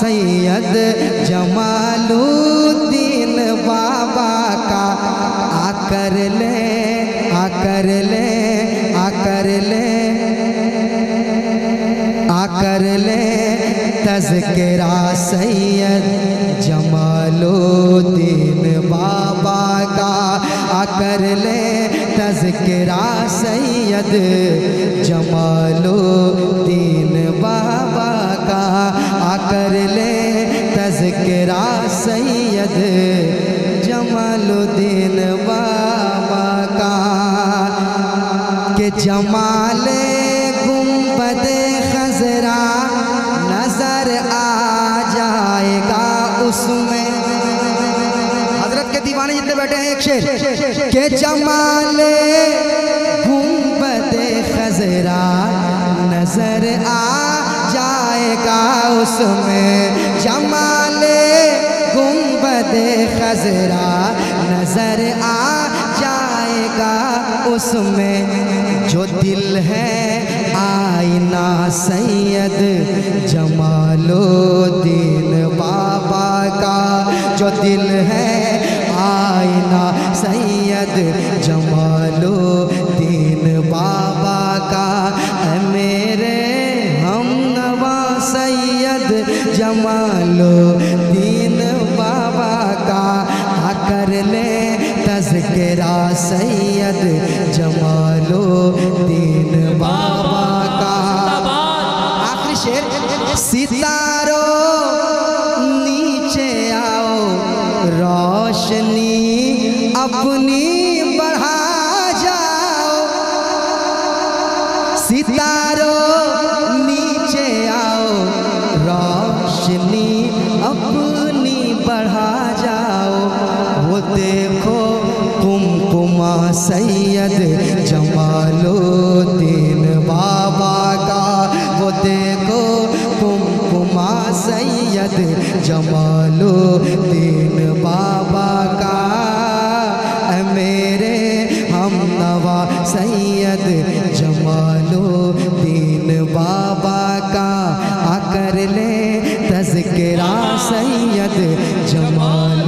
सैयद जमालुद्दीन बाबा का आकर ले आकर ले आकर ले आकर ले तस्करा सैयद जमालुद्दीन बाबा का आकर ले तस्करा सैयद जमाले गुंबद खजरा नज़र आ जाएगा उसमें। हज़रत के दीवाने जितने बैठे हैं, एक शेर, के जमाले गुंबद खजरा नज़र आ जाएगा उसमें। जमाले गुंबद खजरा नज़र आ उसमें जो दिल है, आईना सैयद जमालो जमालुद्दीन बाबा का। जो दिल है, आईना सैयद जमालो जमालुद्दीन बाबा का। मेरे हम नवा सैयद जमालुद्दीन बाबा का। आकर ले तस्करा सैयद सितारों नीचे आओ, रोशनी अपनी बढ़ा जाओ। सितारों नीचे आओ, रोशनी अपनी बढ़ा जाओ। वो देखो, कुमकुमा सैयद जमालुद्दीन कुमकुमा जमालो दीन बाबा का। मेरे हम नवा सैयद जमालो दीन बाबा का। आकर ले तस्करा सैयद जमाल